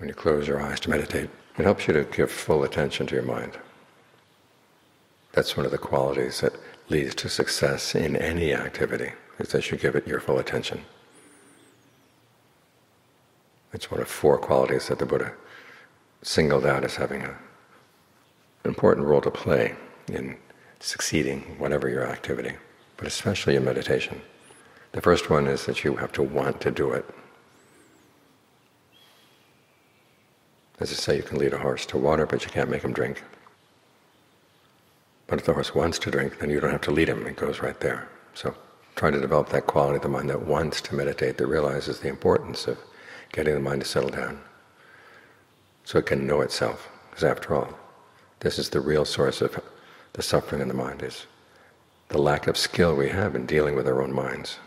when you close your eyes to meditate, it helps you to give full attention to your mind. That's one of the qualities that leads to success in any activity, is that you give it your full attention. It's one of four qualities that the Buddha singled out as having a, an important role to play in succeeding whatever your activity, but especially in meditation. The first one is that you have to want to do it. As I say, you can lead a horse to water, but you can't make him drink. But if the horse wants to drink, then you don't have to lead him. It goes right there. So try to develop that quality of the mind that wants to meditate, that realizes the importance of getting the mind to settle down so it can know itself. Because after all, this is the real source of the suffering in the mind, is the lack of skill we have in dealing with our own minds.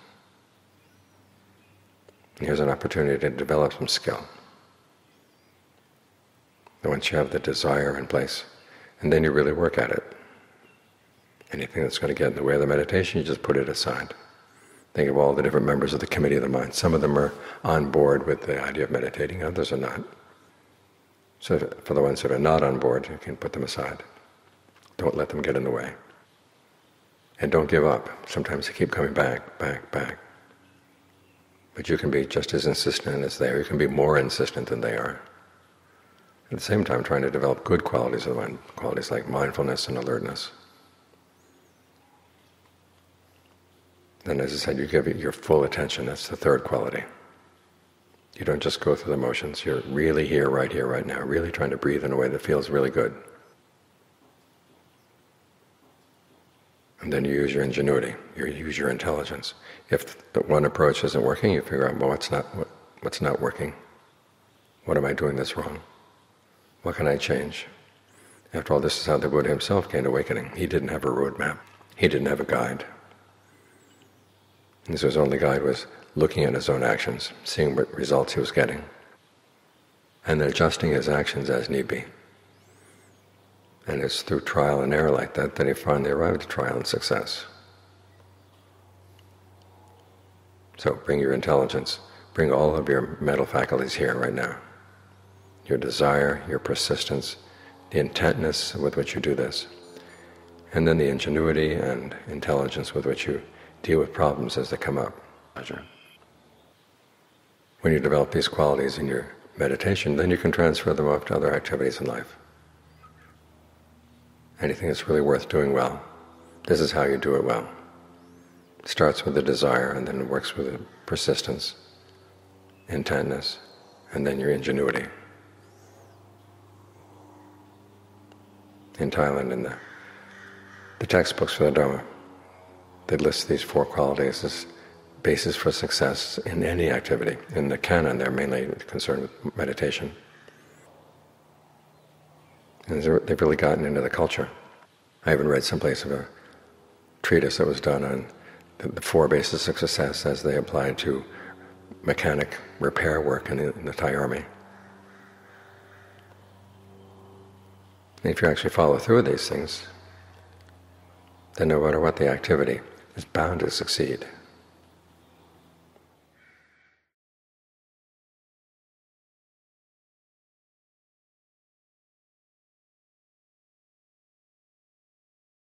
Here's an opportunity to develop some skill. Once you have the desire in place, and then you really work at it. Anything that's going to get in the way of the meditation, you just put it aside. Think of all the different members of the committee of the mind. Some of them are on board with the idea of meditating, others are not. So for the ones that are not on board, you can put them aside. Don't let them get in the way. And don't give up. Sometimes they keep coming back, back, back. But you can be just as insistent as they are. You can be more insistent than they are. At the same time, trying to develop good qualities of mind, qualities like mindfulness and alertness. Then, as I said, you give it your full attention. That's the third quality. You don't just go through the motions. You're really here, right here, right now, really trying to breathe in a way that feels really good. And then you use your ingenuity, you use your intelligence. If the one approach isn't working, you figure out, well, what's not, what, what's not working? What am I doing that's wrong? What can I change? After all, this is how the Buddha himself gained awakening. He didn't have a roadmap. He didn't have a guide. And so his only guide was looking at his own actions, seeing what results he was getting, and then adjusting his actions as need be. And it's through trial and error like that that he finally arrived at trial and success. So bring your intelligence, bring all of your mental faculties here right now. Your desire, your persistence, the intentness with which you do this, and then the ingenuity and intelligence with which you deal with problems as they come up. When you develop these qualities in your meditation, then you can transfer them off to other activities in life anything that's really worth doing well, this is how you do it well. It starts with the desire and then it works with the persistence, intentness, and then your ingenuity. In Thailand, in the, the textbooks for the Dharma, they list these four qualities as basis for success in any activity. In the canon, they're mainly concerned with meditation. And they've really gotten into the culture. I even read someplace of a treatise that was done on the four bases of success as they applied to mechanic repair work in the, in the Thai army. If you actually follow through with these things, then no matter what the activity, is bound to succeed.